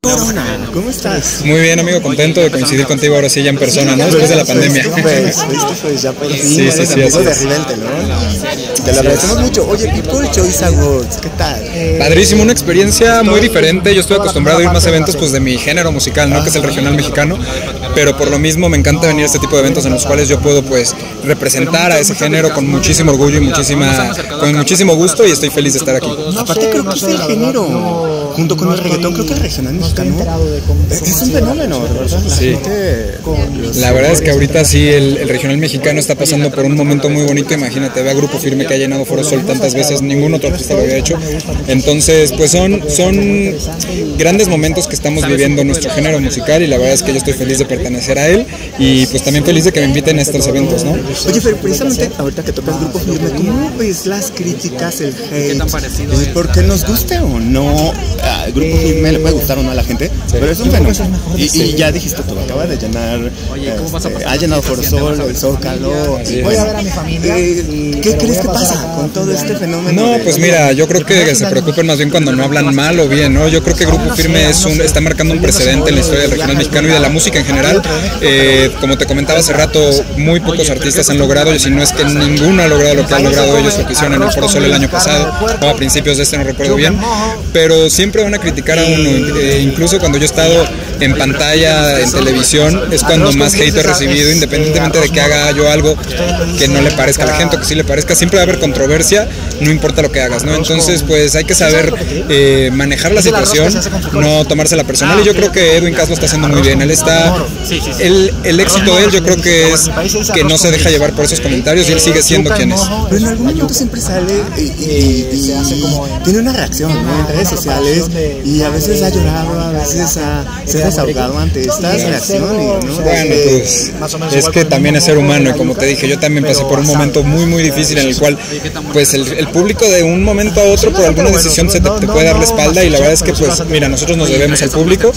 Corona, ¿cómo estás? Muy bien, amigo, contento de coincidir contigo ahora sí ya en persona, ¿no? Después de la pandemia. Pues, viste, pues ya por fin, Sí, sí, sí, así de es. Rivente, ¿no? Te lo agradecemos mucho. Oye, People Choice Awards, ¿qué tal? Padrísimo, una experiencia muy diferente. Yo estoy acostumbrado a ir más a eventos pues de mi género musical, ¿no? Que es el regional mexicano. Pero por lo mismo me encanta venir a este tipo de eventos en los cuales yo puedo pues representar a ese género con muchísimo orgullo y muchísima, con muchísimo gusto y estoy feliz de estar aquí. Aparte creo que es el género, junto con el reggaetón, creo que el regional mexicano es es un fenómeno, ¿verdad? La Sí. gente... La verdad es que ahorita sí el, el regional mexicano está pasando por un momento muy bonito. Imagínate, ve a Grupo Firme que ha llenado Foro Sol tantas veces, ningún otro artista lo había hecho. Entonces, pues son, son grandes momentos que estamos viviendo en nuestro género musical y la verdad es que yo estoy feliz de pertenecer a él y pues también feliz de que me inviten a estos eventos, ¿no? Oye, pero precisamente ahorita que tocas Grupo Firme, ¿cómo ves las críticas, el hate? Eh, Porque nos guste o no, Grupo Firme le puede gustar o no a la gente, pero es un fenómeno. Y, y ya dijiste tú, acaba de llenar, este, ha llenado Forosol, el Zócalo. Así es. Voy a ver a mi familia. ¿Qué crees que pasa con todo este fenómeno? No, de- pues mira, yo creo que se preocupen más bien cuando no hablan mal o bien, ¿no? Yo creo que Grupo Firme es un, está marcando un precedente en la historia del regional mexicano y de la música en general. Eh, como te comentaba hace rato, muy pocos artistas han logrado, y si no es que ninguno ha logrado lo que han logrado ellos, lo que hicieron en el Foro Sol el año pasado, o a principios de este, no recuerdo bien, pero siempre van a criticar a uno, eh, incluso cuando yo he estado en pantalla, en televisión, es cuando más hate he recibido, independientemente de que haga yo algo que no le parezca a la gente o que sí le parezca, siempre va a haber controversia, no importa lo que hagas, ¿no? Entonces, pues hay que saber eh, manejar la situación, no tomársela personal, y yo creo que Edwin Cass lo está haciendo muy bien, él está, él, el éxito de él yo creo que es que no se deja llevar por esos comentarios y él sigue siendo quien es. Pero en algún momento siempre sale y, y- y- y tiene una reacción ¿no? en redes sociales y a veces ha llorado, a veces ha, se ha desahogado ante estas reacciones, ¿no? Bueno, pues es que también es ser humano y como te dije, yo también pasé por un momento muy muy difícil en el cual pues el, el público de un momento a otro por alguna decisión se te, te puede dar la espalda y la verdad es que pues mira, nosotros nos debemos al público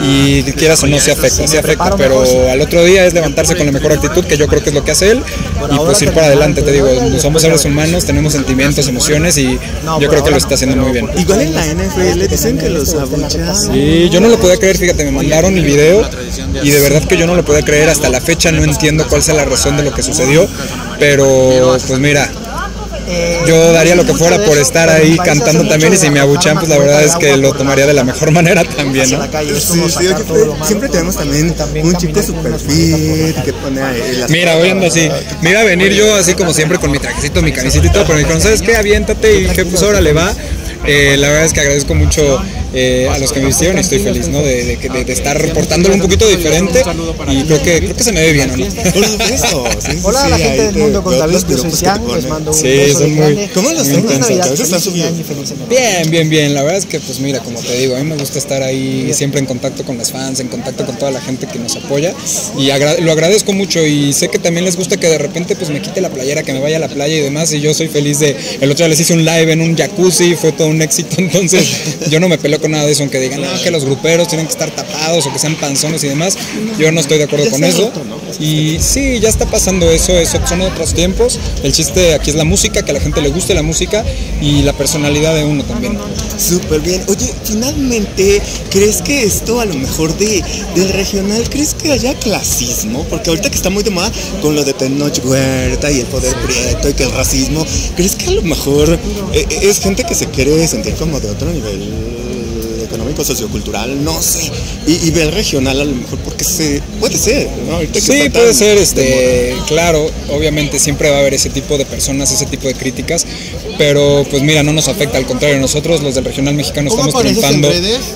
y quieras o no se afecta, se afecta, pero al otro día es levantarse con la mejor actitud que yo creo que es lo que hace él y pues ir para adelante, te digo, somos seres humanos, tenemos sentimientos, emociones y yo creo que lo está haciendo muy bien. Igual en la NFL dicen que los abuchean. Y yo no lo podía creer, fíjate, me mandaron el video y de verdad que yo no lo podía creer hasta la fecha, no entiendo cuál sea la razón de lo que sucedió, pero pues mira, yo daría lo que fuera por estar ahí cantando también y si me abuchean, pues la verdad es que lo tomaría de la mejor manera también, ¿no? Sí, sí, oye, siempre tenemos también un chico super fit que pone ahí las Mira, hoy ando así. Me iba a venir yo así como siempre con mi trajecito, mi camisita y todo, pero me dijeron, ¿sabes qué? Aviéntate y dije, pues órale, va. Eh, la verdad es que agradezco mucho eh, a los que me vistieron y estoy feliz, ¿no? De, de, que- de- de estar portándolo un poquito diferente y creo que, creo que se me ve bien, ¿no? Hola a la gente del mundo con David, yo soy Sian, les mando un Sí, son muy-. ¿Cómo los año. Bien, bien, bien. La verdad es que, pues mira, como te digo, a mí me gusta estar ahí siempre en contacto con las fans, en contacto con toda la gente que nos apoya y agra- lo agradezco mucho y sé que también les gusta que de repente pues me quite la playera, que me vaya a la playa y demás y yo soy feliz de... El otro día les hice un live en un jacuzzi, fue todo un éxito, entonces yo no me peleo con nada de eso, aunque digan no, que los gruperos tienen que estar tapados o que sean panzones y demás, yo no estoy de acuerdo con eso. Y sí, ya está pasando eso, eso son otros tiempos. El chiste aquí es la música, que a la gente le guste la música y la personalidad de uno también. Súper bien. Oye, finalmente, ¿crees que esto a lo mejor de, del regional, ¿crees que haya clasismo? Porque ahorita que está muy de moda con lo de Tenoch Huerta y el poder prieto y que el racismo, ¿crees que a lo mejor eh, eh, es gente que se quiere sentir como de otro nivel económico, sociocultural, no sé, y, y ve el regional a lo mejor porque se puede ser, ¿no? Ahorita Sí, puede ser, este, claro, obviamente siempre va a haber ese tipo de personas, ese tipo de críticas, pero pues mira, no nos afecta, al contrario, nosotros los del regional mexicano ¿Cómo estamos triunfando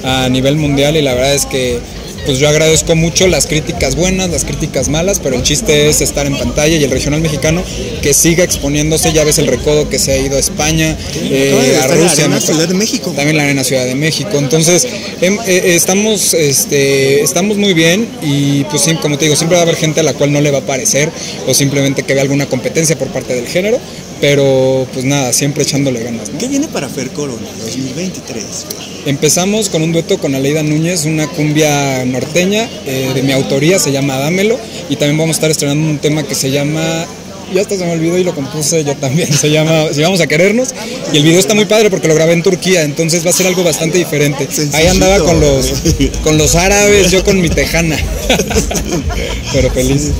a nivel mundial y la verdad es que pues yo agradezco mucho las críticas buenas, las críticas malas, pero el chiste es estar en pantalla y el regional mexicano que siga exponiéndose, ya ves el recodo que se ha ido a España, eh, a estar en la Rusia, Ciudad de México. también la Arena Ciudad de México. Entonces, em, eh, estamos, este, estamos muy bien y pues sí, como te digo, siempre va a haber gente a la cual no le va a parecer o simplemente que vea alguna competencia por parte del género, pero pues nada, siempre echándole ganas. ¿no? ¿Qué viene para Fer Corona 2023? Empezamos con un dueto con Aleida Núñez, una cumbia norteña eh, de mi autoría, se llama Dámelo, y también vamos a estar estrenando un tema que se llama ya hasta se me olvidó y lo compuse yo también. Se llama Si vamos a querernos. Y el video está muy padre porque lo grabé en Turquía, entonces va a ser algo bastante diferente. Ahí andaba con los, con los árabes, yo con mi tejana. Pero feliz.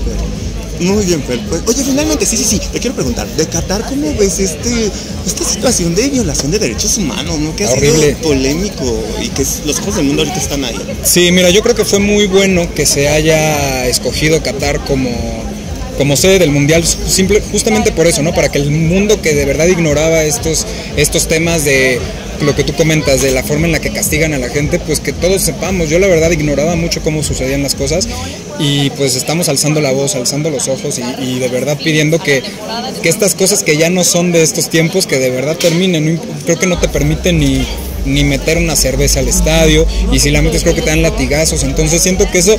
Muy bien, Fer. Pues, oye, finalmente, sí, sí, sí, te quiero preguntar, de Qatar, ¿cómo ves este, esta situación de violación de derechos humanos, ¿no? Que ha Horrible. sido polémico y que los ojos del mundo ahorita están ahí. Sí, mira, yo creo que fue muy bueno que se haya escogido Qatar como, como sede del Mundial, simple, justamente por eso, ¿no? Para que el mundo que de verdad ignoraba estos, estos temas de lo que tú comentas, de la forma en la que castigan a la gente, pues que todos sepamos. Yo la verdad ignoraba mucho cómo sucedían las cosas y pues estamos alzando la voz, alzando los ojos y, y de verdad pidiendo que, que estas cosas que ya no son de estos tiempos, que de verdad terminen. Creo que no te permiten ni ni meter una cerveza al estadio y si la metes creo que te dan latigazos entonces siento que eso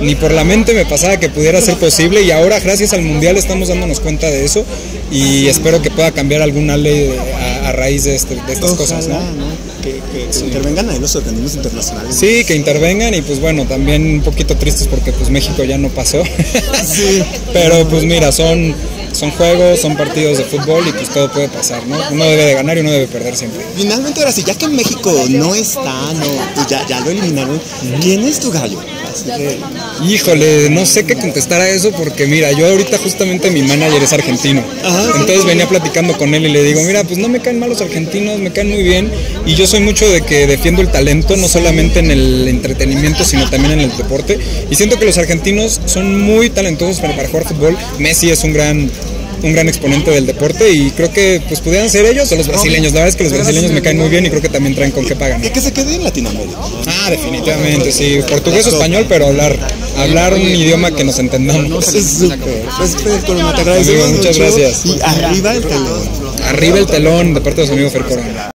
ni por la mente me pasaba que pudiera ser posible y ahora gracias al mundial estamos dándonos cuenta de eso y espero que pueda cambiar alguna ley de- a, a raíz de, este- de estas cosas ¿no? Que, que- intervengan ahí los organismos internacionales. Sí, que intervengan y pues bueno, también un poquito tristes porque pues México ya no pasó. Sí. Pero pues mira, son, son juegos, son partidos de fútbol y pues todo puede pasar, ¿no? Uno debe de ganar y uno debe perder siempre. Finalmente, ahora sí, ya que México no está, no, pues ya, ya lo eliminaron, ¿quién es tu gallo? Que, Híjole, no sé qué contestar a eso porque mira, yo ahorita justamente mi manager es argentino. Ajá. Entonces venía platicando con él y le digo, mira, pues no me caen mal los argentinos, me caen muy bien. Y yo soy mucho de que defiendo el talento, no solamente en el entretenimiento, sino también en el deporte. Y siento que los argentinos son muy talentosos para, para jugar fútbol. Messi es un gran un gran exponente del deporte y creo que pues pudieran ser ellos o los brasileños. La verdad es que los brasileños me caen muy bien y creo que también traen con qué pagan. que, que se quede en Latinoamérica. Ah, definitivamente, sí. Portugués o español, pero hablar, hablar un idioma que nos entendamos. Es súper. Amigo, muchas gracias. Y arriba el telón. Arriba el telón de parte de su amigo Fer Corona.